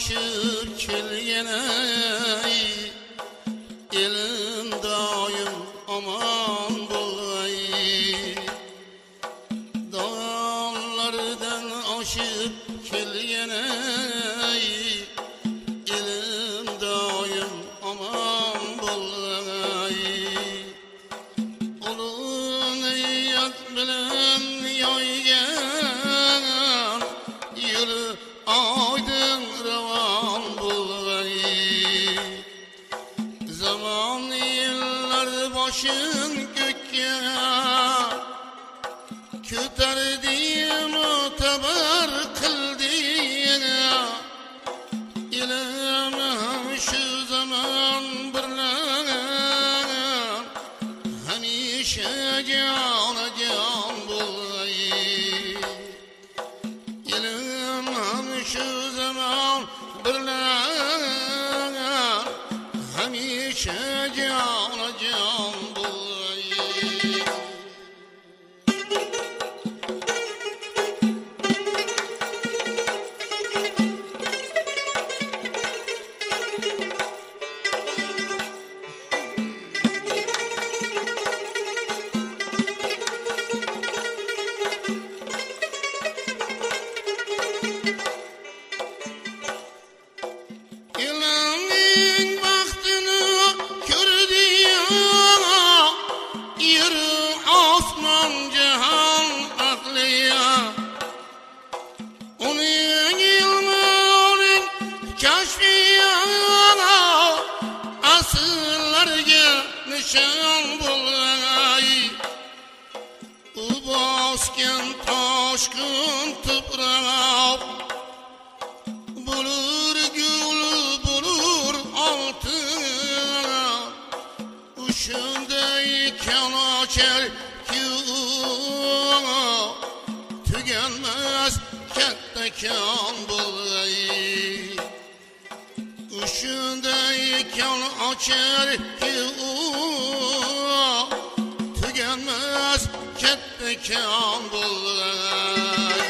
şükür kel yeney Elim daim aman bulay Dağlardan aşıp kel yeney başın gökye Küterdiğim teber kıldığına İlemem şu zaman birlen Hemişe cana can bulayım. İlemem şu zaman birlen Hemişe cana can osman cihan aklıya Onun ilmi onun keşfiya Asıllarga nişan bulay. Bu bosken toshkun tupraq Bulur gül bulur altın Uşunday kanaçer ki Tügenmez katta kan bulay Uşunday kan açar ki Tügenmez katta kan bulay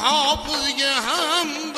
صحابي هم